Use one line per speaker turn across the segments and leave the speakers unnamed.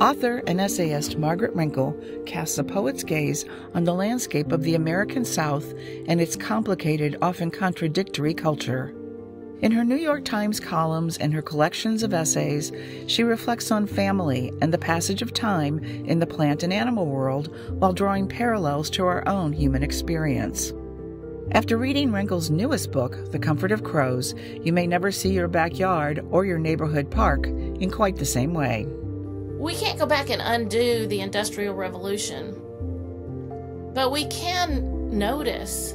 Author and essayist Margaret Renkl casts a poet's gaze on the landscape of the American South and its complicated, often contradictory culture. In her New York Times columns and her collections of essays, she reflects on family and the passage of time in the plant and animal world while drawing parallels to our own human experience. After reading Renkl's newest book, The Comfort of Crows, you may never see your backyard or your neighborhood park in quite the same way.
We can't go back and undo the Industrial Revolution, but we can notice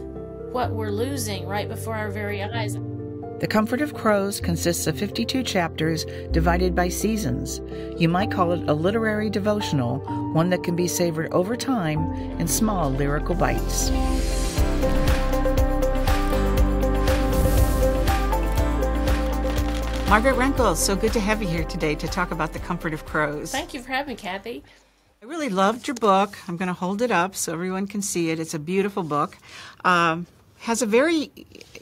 what we're losing right before our very eyes.
The Comfort of Crows consists of 52 chapters divided by seasons. You might call it a literary devotional, one that can be savored over time in small lyrical bites. Margaret Renkl, so good to have you here today to talk about the comfort of crows.
Thank you for having me, Kathy.
I really loved your book. I'm going to hold it up so everyone can see it. It's a beautiful book. Um, has a very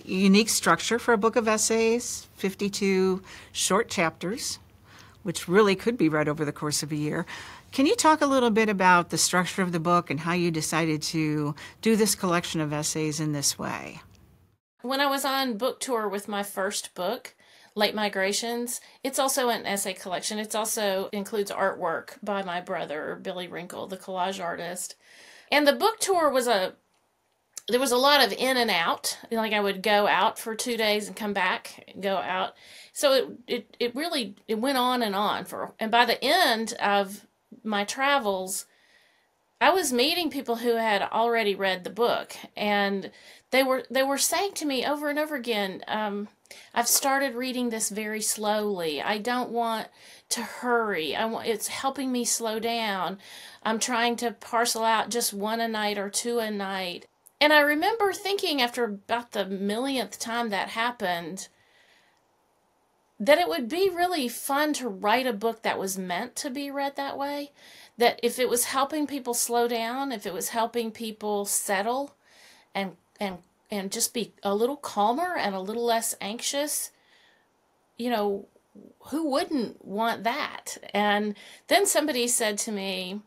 unique structure for a book of essays, 52 short chapters, which really could be read over the course of a year. Can you talk a little bit about the structure of the book and how you decided to do this collection of essays in this way?
When I was on book tour with my first book, Late Migrations. It's also an essay collection. It also includes artwork by my brother, Billy Renkl, the collage artist. And the book tour was a there was a lot of in and out. Like I would go out for two days and come back, and go out. So it it, it really it went on and on for and by the end of my travels, I was meeting people who had already read the book and they were they were saying to me over and over again, um, I've started reading this very slowly. I don't want to hurry. I want it's helping me slow down. I'm trying to parcel out just one a night or two a night. And I remember thinking after about the millionth time that happened that it would be really fun to write a book that was meant to be read that way. That if it was helping people slow down, if it was helping people settle and and and just be a little calmer and a little less anxious, you know, who wouldn't want that? And then somebody said to me,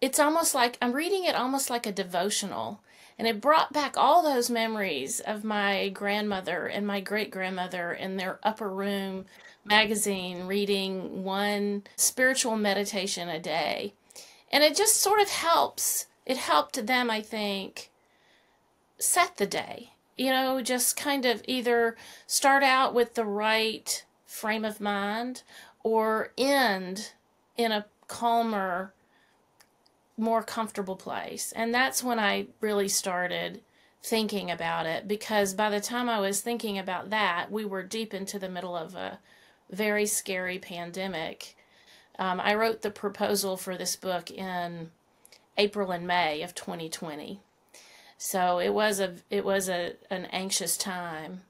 it's almost like I'm reading it almost like a devotional. And it brought back all those memories of my grandmother and my great grandmother in their upper room magazine reading one spiritual meditation a day. And it just sort of helps. It helped them, I think, set the day. You know, just kind of either start out with the right frame of mind or end in a calmer, more comfortable place. And that's when I really started thinking about it because by the time I was thinking about that, we were deep into the middle of a very scary pandemic. Um, I wrote the proposal for this book in April and May of 2020. So it was a it was a an anxious time.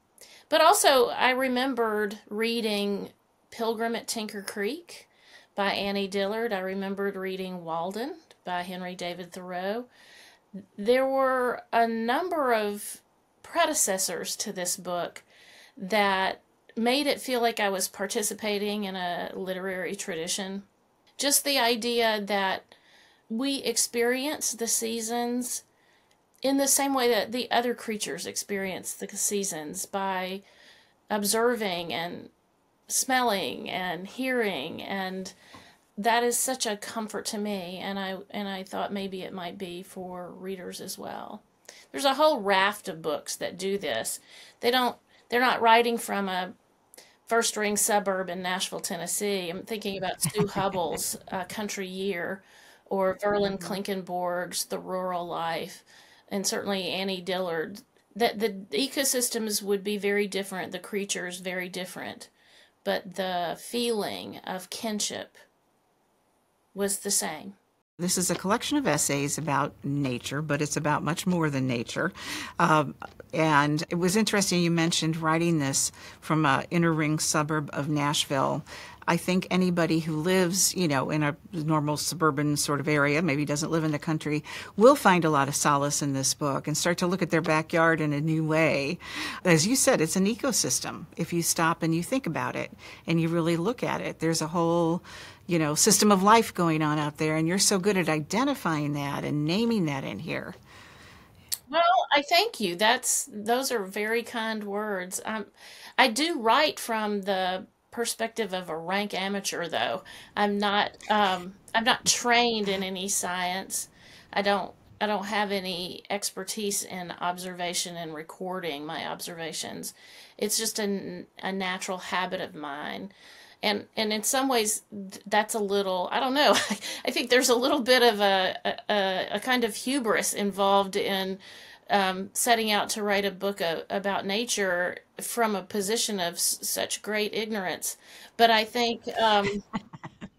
But also I remembered reading Pilgrim at Tinker Creek by Annie Dillard. I remembered reading Walden by Henry David Thoreau. There were a number of predecessors to this book that made it feel like I was participating in a literary tradition. Just the idea that we experience the seasons in the same way that the other creatures experience the seasons by observing and smelling and hearing and that is such a comfort to me and I and I thought maybe it might be for readers as well. There's a whole raft of books that do this. They don't they're not writing from a first ring suburb in Nashville, Tennessee. I'm thinking about Sue Hubbell's uh, Country Year or Verlyn mm-hmm. Klinkenborg's The Rural Life and certainly Annie Dillard, that the ecosystems would be very different, the creatures very different, but the feeling of kinship was the same.
This is a collection of essays about nature, but it's about much more than nature. Um, and it was interesting you mentioned writing this from an inner ring suburb of Nashville. I think anybody who lives, you know, in a normal suburban sort of area, maybe doesn't live in the country, will find a lot of solace in this book and start to look at their backyard in a new way. As you said, it's an ecosystem. If you stop and you think about it and you really look at it, there's a whole you know system of life going on out there and you're so good at identifying that and naming that in here
well, I thank you. That's those are very kind words. Um, I do write from the perspective of a rank amateur, though. I'm not. Um, I'm not trained in any science. I don't. I don't have any expertise in observation and recording my observations. It's just a, a natural habit of mine and and in some ways that's a little i don't know i think there's a little bit of a a, a kind of hubris involved in um, setting out to write a book a, about nature from a position of s- such great ignorance. But i think um,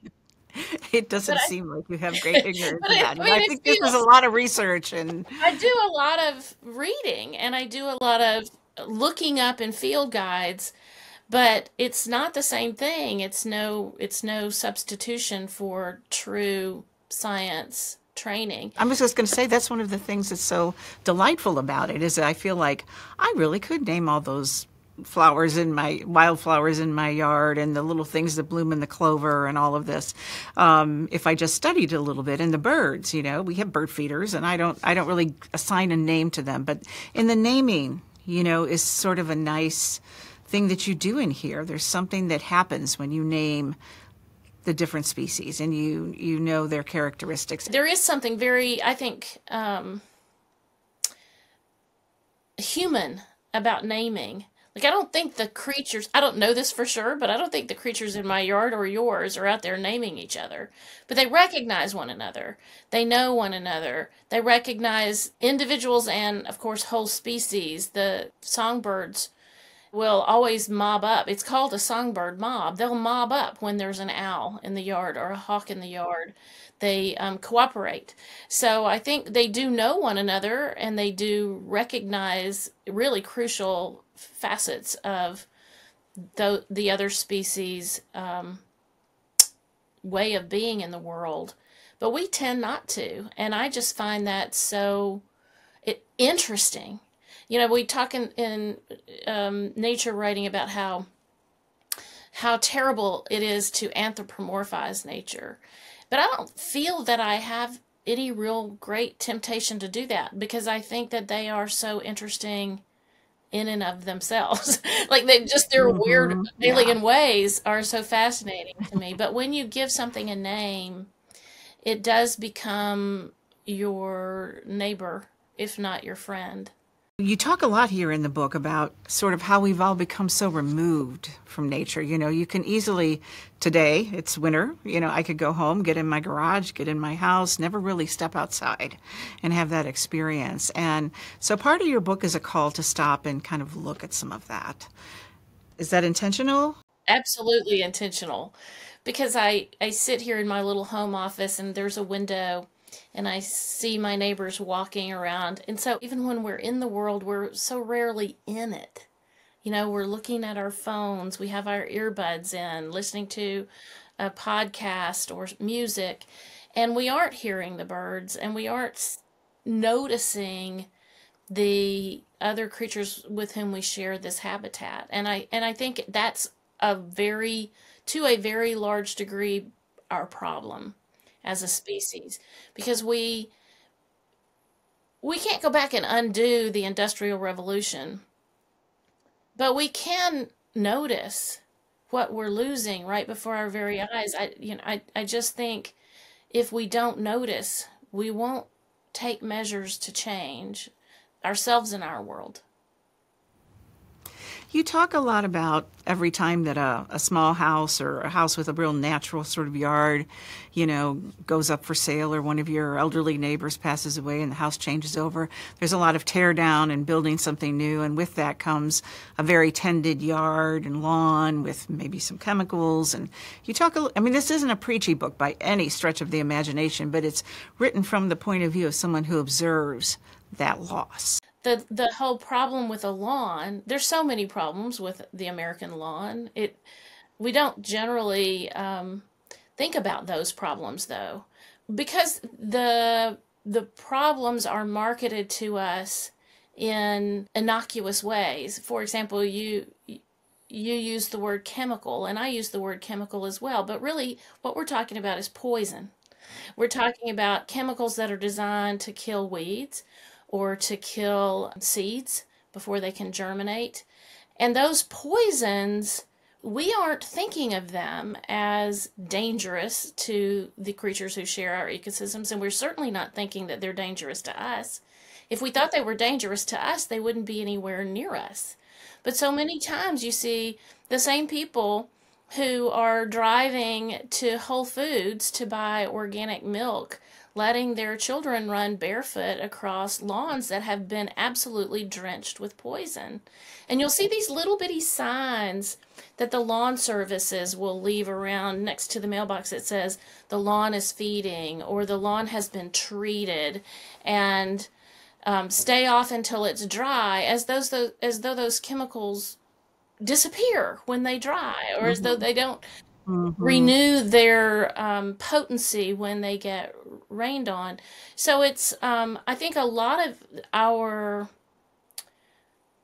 it doesn't I, seem like you have great ignorance I, I, mean, I think this is a lot of research and
i do a lot of reading and i do a lot of looking up in field guides but it's not the same thing. It's no it's no substitution for true science training.
I was just going to say that's one of the things that's so delightful about it is i feel like i really could name all those flowers in my wildflowers in my yard and the little things that bloom in the clover and all of this um, if i just studied a little bit. And the birds you know we have bird feeders and i don't i don't really assign a name to them. But in the naming you know is sort of a nice thing that you do in here. There's something that happens when you name the different species and you you know their characteristics.
There is something very, I think, um, human about naming. Like I don't think the creatures I don't know this for sure, but I don't think the creatures in my yard or yours are out there naming each other. But they recognize one another. They know one another. They recognize individuals and of course whole species. The songbirds will always mob up. It's called a songbird mob. They'll mob up when there's an owl in the yard or a hawk in the yard. They um, cooperate. So I think they do know one another and they do recognize really crucial facets of the, the other species' um, way of being in the world. But we tend not to. And I just find that so interesting you know, we talk in, in um, nature writing about how how terrible it is to anthropomorphize nature. But I don't feel that I have any real great temptation to do that because I think that they are so interesting in and of themselves. like they just their mm-hmm. weird alien yeah. ways are so fascinating to me. But when you give something a name, it does become your neighbor, if not your friend.
You talk a lot here in the book about sort of how we've all become so removed from nature. You know, you can easily, today, it's winter, you know, I could go home, get in my garage, get in my house, never really step outside and have that experience. And so part of your book is a call to stop and kind of look at some of that. Is that intentional?
Absolutely intentional. Because I, I sit here in my little home office and there's a window and I see my neighbors walking around. And so even when we're in the world, we're so rarely in it. You know, we're looking at our phones, we have our earbuds in, listening to a podcast or music, and we aren't hearing the birds and we aren't noticing the other creatures with whom we share this habitat. And I and I think that's a very to a very large degree our problem as a species because we we can't go back and undo the industrial revolution but we can notice what we're losing right before our very eyes. I you know i, I just think if we don't notice we won't take measures to change ourselves in our world
you talk a lot about every time that a, a, small house or a house with a real natural sort of yard, you know, goes up for sale or one of your elderly neighbors passes away and the house changes over. There's a lot of tear down and building something new. And with that comes a very tended yard and lawn with maybe some chemicals. And you talk, a, I mean, this isn't a preachy book by any stretch of the imagination, but it's written from the point of view of someone who observes that loss
the the whole problem with a lawn there's so many problems with the american lawn it We don't generally um, think about those problems though, because the the problems are marketed to us in innocuous ways. For example, you you use the word chemical and I use the word chemical as well, but really what we're talking about is poison. We're talking about chemicals that are designed to kill weeds or to kill seeds before they can germinate. And those poisons we aren't thinking of them as dangerous to the creatures who share our ecosystems, and we're certainly not thinking that they're dangerous to us. If we thought they were dangerous to us, they wouldn't be anywhere near us. But so many times you see the same people who are driving to Whole Foods to buy organic milk letting their children run barefoot across lawns that have been absolutely drenched with poison. And you'll see these little bitty signs that the lawn services will leave around next to the mailbox that says the lawn is feeding or the lawn has been treated and um, stay off until it's dry as those, those as though those chemicals disappear when they dry or mm-hmm. as though mm-hmm. they don't mm-hmm. renew their um, potency when they get rained on. So it's, um, I think a lot of our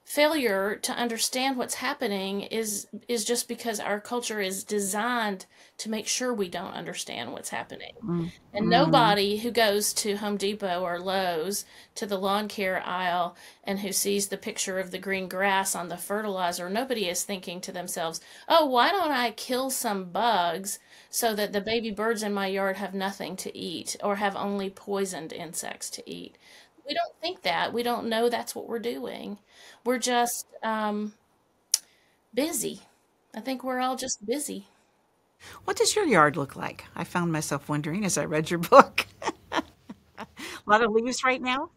failure to understand what's happening is is just because our culture is designed to make sure we don't understand what's happening. Mm. And nobody who goes to Home Depot or Lowe's to the lawn care aisle and who sees the picture of the green grass on the fertilizer, nobody is thinking to themselves, "Oh, why don't I kill some bugs so that the baby birds in my yard have nothing to eat or have only poisoned insects to eat?" We don't think that. We don't know that's what we're doing. We're just um, busy. I think we're all just busy.
What does your yard look like? I found myself wondering as I read your book. a lot of leaves right now?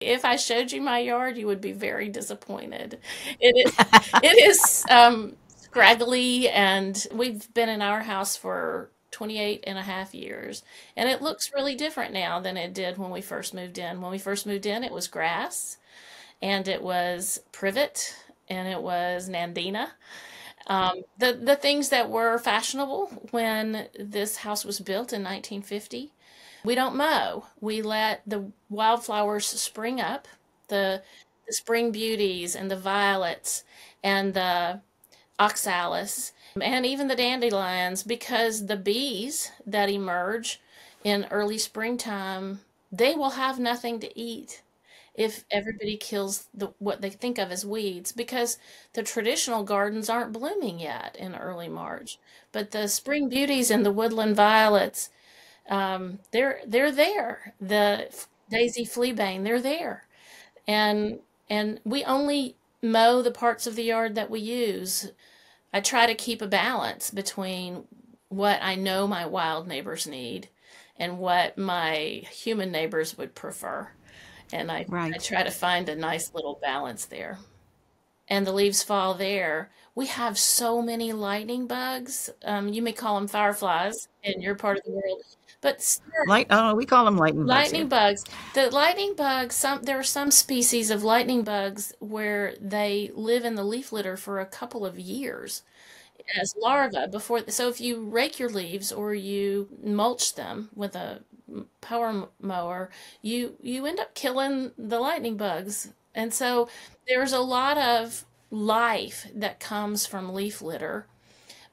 If I showed you my yard, you would be very disappointed. It is, it is um, scraggly, and we've been in our house for 28 and a half years. And it looks really different now than it did when we first moved in. When we first moved in, it was grass and it was privet and it was nandina. Um, the the things that were fashionable when this house was built in 1950. We don't mow. We let the wildflowers spring up, the the spring beauties and the violets and the oxalis and even the dandelions because the bees that emerge in early springtime they will have nothing to eat if everybody kills the what they think of as weeds because the traditional gardens aren't blooming yet in early March. But the spring beauties and the woodland violets, um, they're they're there. The daisy fleabane, they're there, and and we only mow the parts of the yard that we use. I try to keep a balance between what I know my wild neighbors need and what my human neighbors would prefer and I, right. I try to find a nice little balance there. And the leaves fall there. We have so many lightning bugs. Um, you may call them fireflies in your part of the world, but
light. Oh, we call them lightning. bugs.
Lightning
bugs.
bugs. The lightning bugs. Some there are some species of lightning bugs where they live in the leaf litter for a couple of years as larvae before. So if you rake your leaves or you mulch them with a power mower, you you end up killing the lightning bugs. And so there's a lot of life that comes from leaf litter.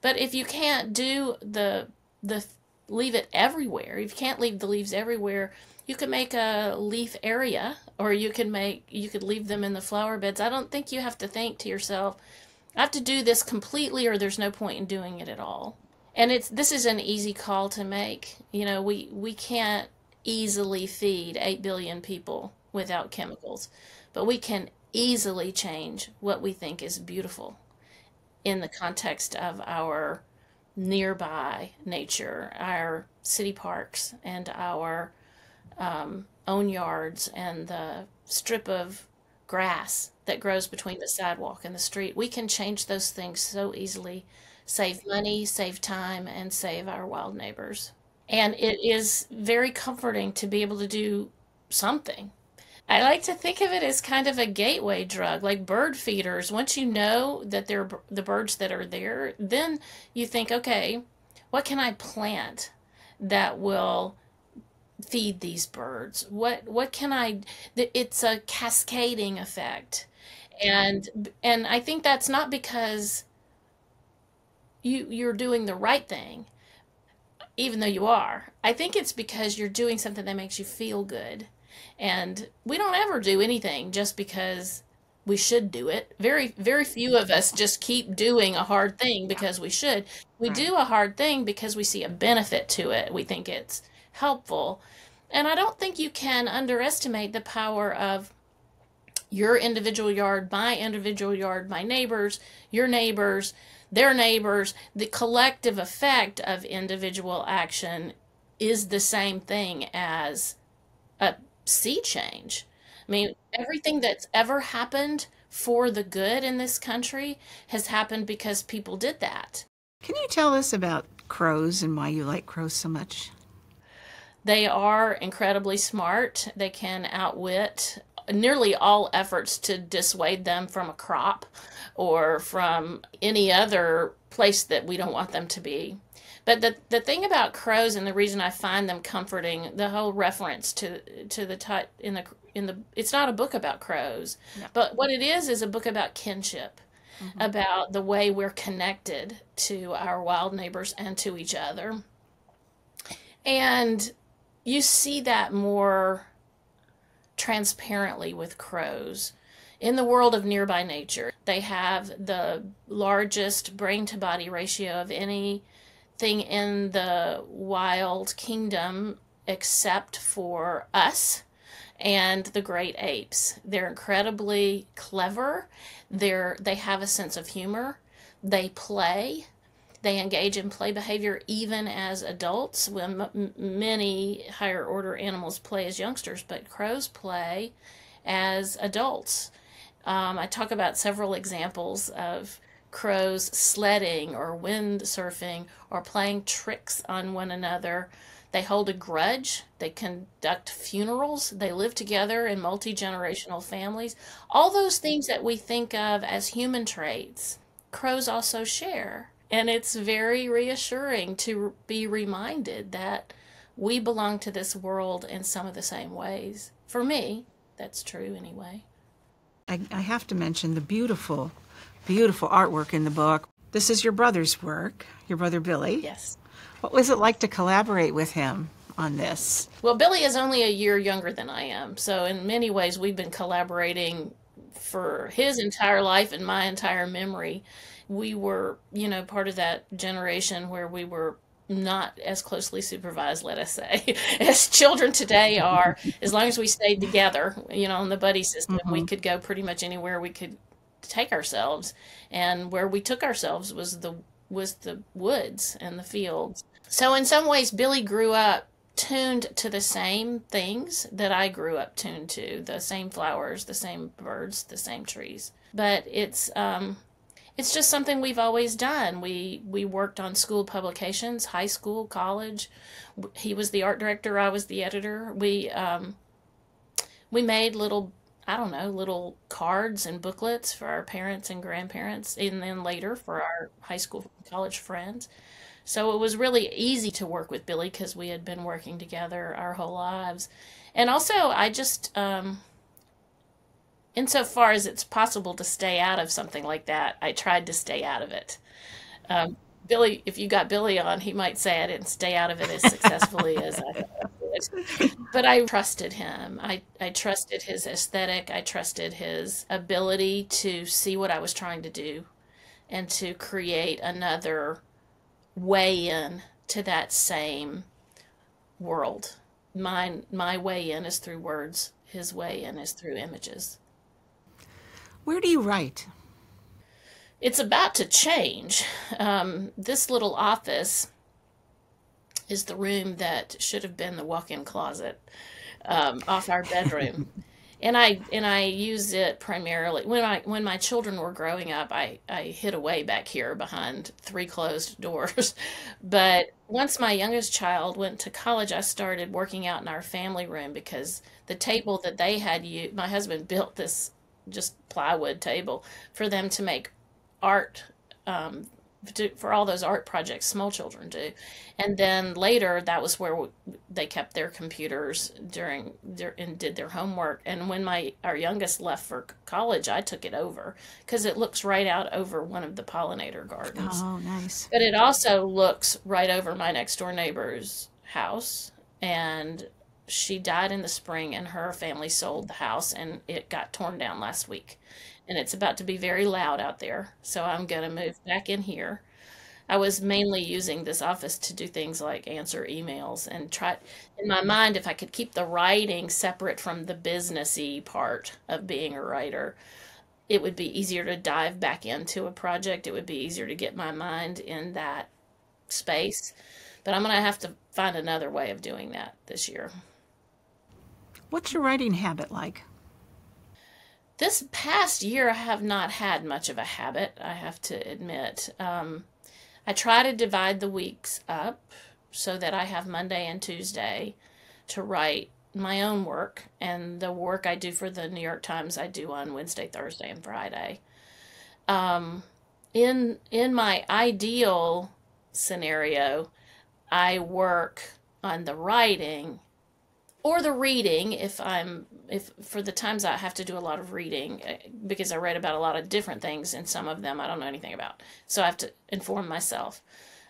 But if you can't do the the leave it everywhere, if you can't leave the leaves everywhere, you can make a leaf area or you can make you could leave them in the flower beds. I don't think you have to think to yourself, I have to do this completely or there's no point in doing it at all and it's this is an easy call to make. You know, we we can't easily feed 8 billion people without chemicals, but we can easily change what we think is beautiful in the context of our nearby nature, our city parks, and our um, own yards, and the strip of grass that grows mm-hmm. between the sidewalk and the street. We can change those things so easily save money, save time, and save our wild neighbors. And it is very comforting to be able to do something. I like to think of it as kind of a gateway drug, like bird feeders. Once you know that they're the birds that are there, then you think, okay, what can I plant that will feed these birds? What what can I? It's a cascading effect, and and I think that's not because you you're doing the right thing, even though you are. I think it's because you're doing something that makes you feel good, and we don't ever do anything just because we should do it. Very, very few of us just keep doing a hard thing because we should. We do a hard thing because we see a benefit to it. We think it's helpful. And I don't think you can underestimate the power of your individual yard, my individual yard, my neighbors, your neighbors, their neighbors. The collective effect of individual action is the same thing as a sea change. I mean, everything that's ever happened for the good in this country has happened because people did that.
Can you tell us about crows and why you like crows so much?
They are incredibly smart. They can outwit nearly all efforts to dissuade them from a crop or from any other place that we don't want them to be. But the the thing about crows and the reason I find them comforting, the whole reference to to the t- in the in the it's not a book about crows, but what it is is a book about kinship. Mm-hmm. About the way we're connected to our wild neighbors and to each other. And you see that more transparently with crows. In the world of nearby nature, they have the largest brain to body ratio of anything in the wild kingdom except for us and the great apes. They're incredibly clever. They're they have a sense of humor. They play. They engage in play behavior even as adults. When many higher order animals play as youngsters, but crows play as adults. Um, I talk about several examples of crows sledding or windsurfing or playing tricks on one another they hold a grudge. They conduct funerals. They live together in multi generational families. All those things that we think of as human traits, crows also share. And it's very reassuring to be reminded that we belong to this world in some of the same ways. For me, that's true anyway.
I, I have to mention the beautiful, beautiful artwork in the book. This is your brother's work, your brother Billy.
Yes.
What was it like to collaborate with him on this?
Well, Billy is only a year younger than I am. So, in many ways, we've been collaborating for his entire life and my entire memory. We were, you know, part of that generation where we were not as closely supervised, let us say, as children today are. As long as we stayed together, you know, on the buddy system, mm-hmm. we could go pretty much anywhere we could take ourselves. And where we took ourselves was the was the woods and the fields. So, in some ways, Billy grew up tuned to the same things that I grew up tuned to the same flowers, the same birds, the same trees. But it's, um, it's just something we've always done. We we worked on school publications, high school, college. He was the art director. I was the editor. We um, we made little I don't know little cards and booklets for our parents and grandparents, and then later for our high school college friends. So it was really easy to work with Billy because we had been working together our whole lives. And also, I just, um, insofar as it's possible to stay out of something like that, I tried to stay out of it. Um, Billy, if you got Billy on, he might say I didn't stay out of it as successfully as I did. But I trusted him. I, I trusted his aesthetic. I trusted his ability to see what I was trying to do and to create another way in to that same world. My my way in is through words. His way in is through images.
Where do you write?
It's about to change. Um, this little office is the room that should have been the walk-in closet um, off our bedroom. and I and I use it primarily when I when my children were growing up. I I hid away back here behind three closed doors, but once my youngest child went to college, I started working out in our family room because the table that they had you my husband built this just plywood table for them to make art um, to, for all those art projects small children do. And then later, that was where they kept their computers during their, and did their homework. And when my our youngest left for college, I took it over because it looks right out over one of the pollinator gardens.
Oh, nice!
But it also looks right over my next door neighbor's house, and she died in the spring, and her family sold the house, and it got torn down last week and it's about to be very loud out there. So I'm going to move back in here. I was mainly using this office to do things like answer emails and try in my mind if I could keep the writing separate from the businessy part of being a writer, it would be easier to dive back into a project. It would be easier to get my mind in that space. But I'm going to have to find another way of doing that this year.
What's your writing habit like?
This past year, I have not had much of a habit, I have to admit. Um, I try to divide the weeks up so that I have Monday and Tuesday to write my own work, and the work I do for the New York Times I do on Wednesday, Thursday, and Friday. Um, in in my ideal scenario, I work on the writing or the reading if I'm if for the times I have to do a lot of reading eh, because I read about a lot of different things and some of them I don't know anything about so I have to inform myself.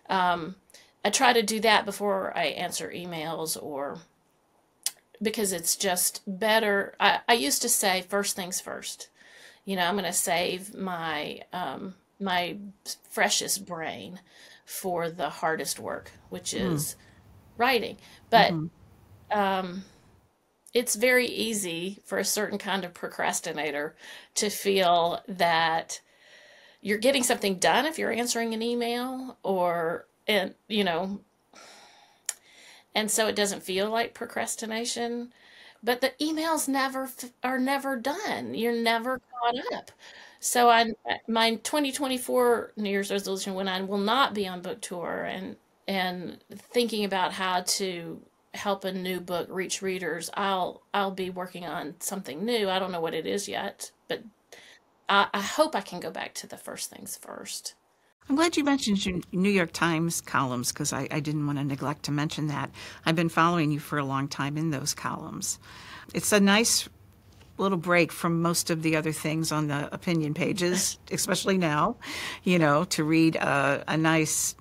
Um, I try to do that before I answer emails or because it's just better. I, I used to say first things first. You know, I'm going to save my um, my freshest brain for the hardest work, which hmm. is mm. writing. But mm-hmm um, it's very easy for a certain kind of procrastinator to feel that you're getting something done if you're answering an email or and you know and so it doesn't feel like procrastination. But the emails never are never done. You're never caught up. So I my 2024 New Year's resolution when I will not be on book tour and and thinking about how to help a new book reach readers, I'll I'll be working on something new. I don't know what it is yet, but I, I hope I can go back to the first things first.
I'm glad you mentioned your New York Times columns because I, I, didn't want to neglect to mention that. I've been following you for a long time in those columns. It's a nice little break from most of the other things on the opinion pages, especially now, you know, to read a, a nice,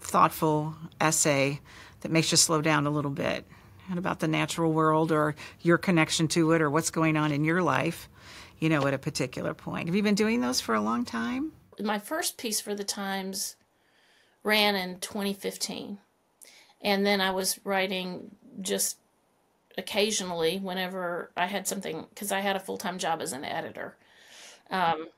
thoughtful essay that makes you slow down a little bit and about the natural world or your connection to it or what's going on in your life, you know, at a particular point. Have you been doing those for a long time?
My first piece for the Times ran in 2015. And then I was writing just occasionally whenever I had something, because I had a full time job as an editor. Um,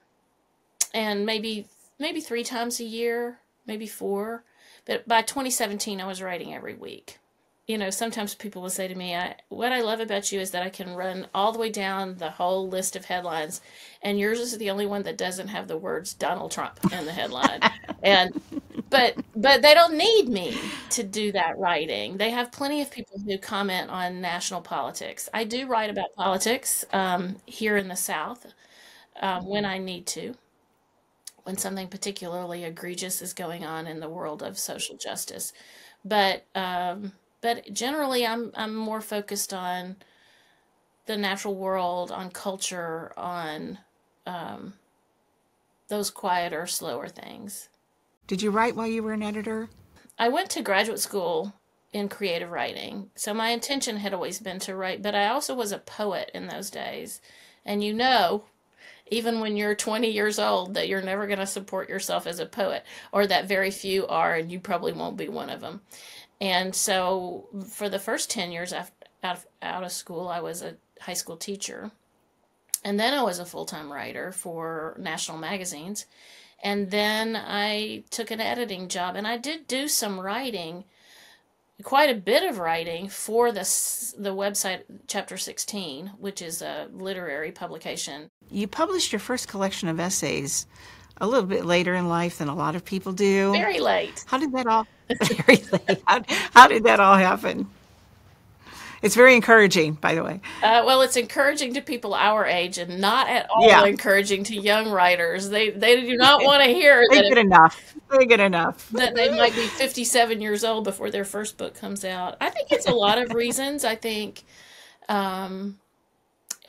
and maybe maybe three times a year, maybe four. But by 2017, I was writing every week. You know, sometimes people will say to me, I, What I love about you is that I can run all the way down the whole list of headlines, and yours is the only one that doesn't have the words Donald Trump in the headline. and but but they don't need me to do that writing. They have plenty of people who comment on national politics. I do write about politics um, here in the South um, when I need to when something particularly egregious is going on in the world of social justice. But um, but generally, I'm I'm more focused on the natural world, on culture, on um, those quieter, slower things.
Did you write while you were an editor?
I went to graduate school in creative writing. So my intention had always been to write, but I also was a poet in those days. And you know, even when you're 20 years old, that you're never going to support yourself as a poet, or that very few are, and you probably won't be one of them. And so, for the first 10 years out, of, out of school, I was a high school teacher. And then I was a full time writer for national magazines. And then I took an editing job, and I did do some writing quite a bit of writing for the the website Chapter 16, which is a literary publication.
You published your first collection of essays a little bit later in life than a lot of people do.
Very late.
How did that all? very late. How, how did that all happen? It's very encouraging, by the way.
Uh, well, it's encouraging to people our age, and not at all
Yeah.
encouraging to young writers. They they do not want to hear
They
that,
get enough. They get enough.
that they might be 57 years old before their first book comes out. I think it's a lot of reasons. I think um,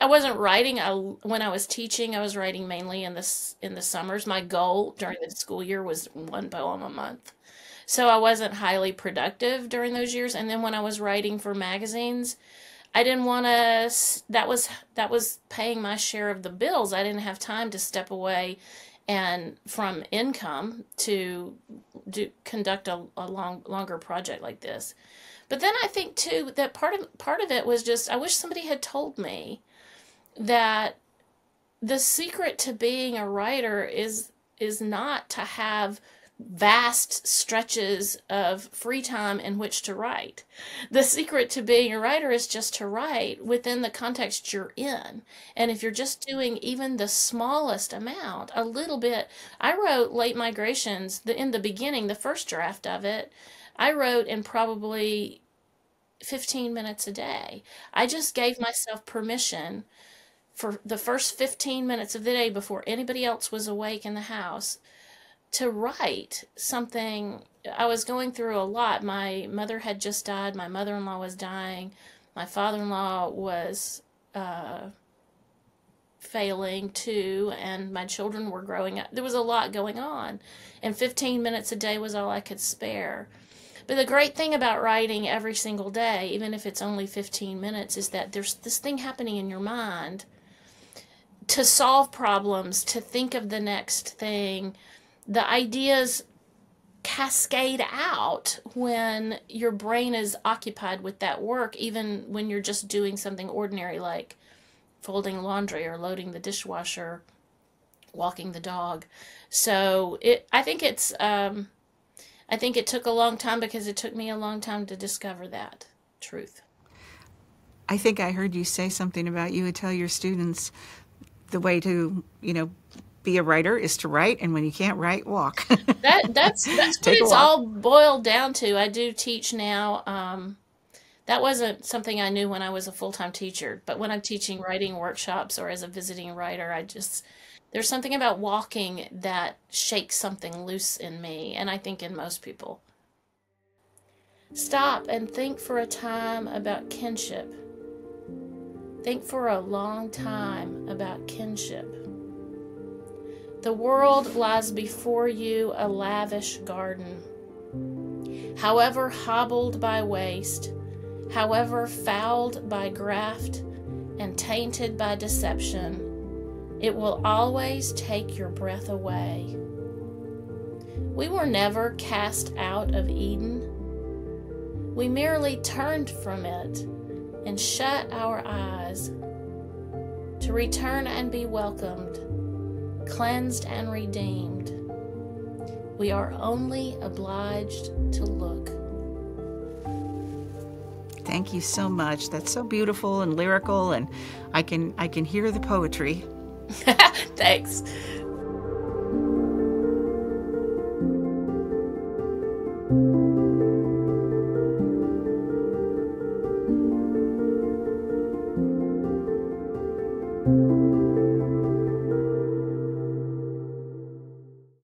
I wasn't writing I, when I was teaching. I was writing mainly in this in the summers. My goal during the school year was one poem a month. So I wasn't highly productive during those years. And then when I was writing for magazines, I didn't want to. That was that was paying my share of the bills. I didn't have time to step away and from income to do conduct a, a long longer project like this. But then I think too that part of part of it was just I wish somebody had told me that the secret to being a writer is is not to have vast stretches of free time in which to write. The secret to being a writer is just to write within the context you're in. And if you're just doing even the smallest amount, a little bit. I wrote Late Migrations in the beginning, the first draft of it, I wrote in probably 15 minutes a day. I just gave myself permission for the first 15 minutes of the day before anybody else was awake in the house to write something. I was going through a lot. My mother had just died, my mother in law was dying, my father in law was uh, failing too, and my children were growing up. There was a lot going on, and 15 minutes a day was all I could spare. But the great thing about writing every single day, even if it's only 15 minutes, is that there's this thing happening in your mind to solve problems, to think of the next thing. The ideas cascade out when your brain is occupied with that work, even when you're just doing something ordinary like folding laundry or loading the dishwasher, walking the dog. So it, I think it's, um, I think it took a long time because it took me a long time to discover that truth.
I think I heard you say something about you would tell your students the way to, you know, be a writer is to write, and when you can't write, walk.
that that's that's what it's all boiled down to. I do teach now. Um, that wasn't something I knew when I was a full time teacher, but when I'm teaching writing workshops or as a visiting writer, I just there's something about walking that shakes something loose in me, and I think in most people. Stop and think for a time about kinship. Think for a long time about kinship. The world lies before you a lavish garden. However hobbled by waste, however fouled by graft and tainted by deception, it will always take your breath away. We were never cast out of Eden. We merely turned from it and shut our eyes to return and be welcomed cleansed and redeemed. We are only obliged to look.
Thank you so much. That's so beautiful and lyrical, and I can I can hear the poetry.
Thanks.